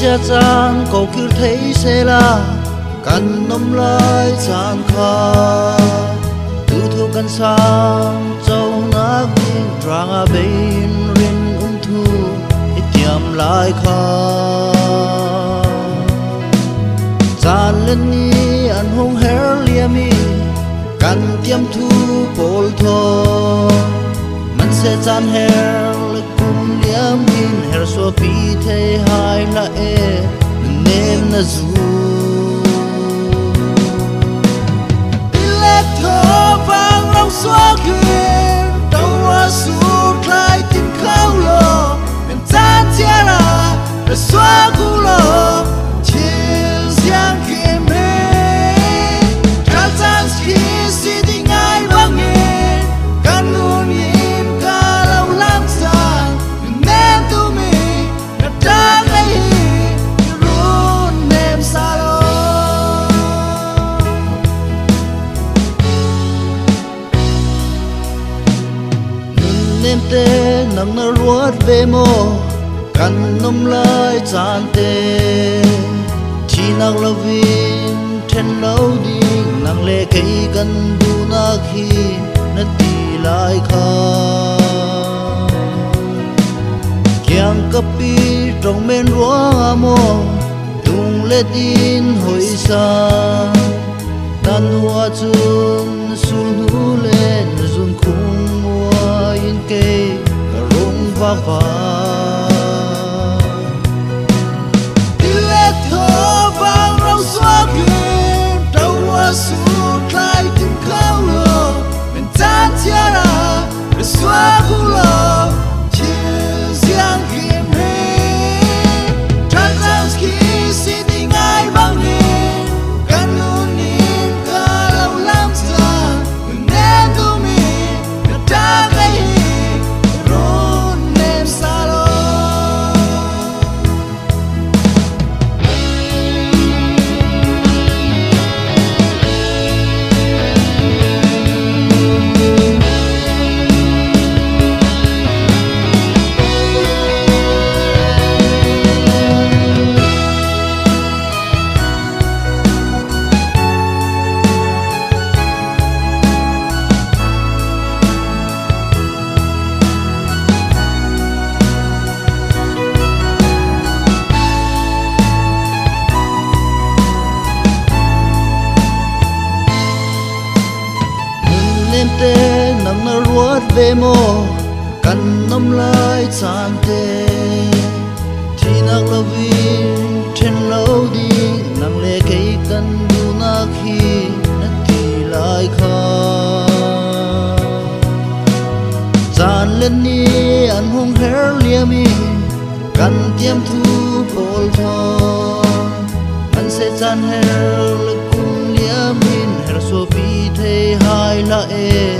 tiam chia chan cầu cứu thấy xe la cần nom lai chan kha. Tu thu cần sang châu na viên trang a à bên rin ung thu ít tiam lại kha. Chan lên ni an hong her liami cần tiêm thu pol tho mình sẽ chan her her so pi the hai nem te nang na ruat ve mo kan nom lai chan te chi nak lo vin then lo ding nang le kai kan du na khi na ti lai kha kyang ka trong men ruwa mo tung le tin hoi sa tan hoa chun 远方。Hát về mô cần nắm lại sang thế thì nạc là vì trên lâu đi nàng lệ cây cần đủ na khi nạc thì lại khó dàn lên đi, ăn hung héo lia mi cần tiêm thu bồn thò ăn sẽ dàn héo lực cùng lia min héo so vì thế hai lại em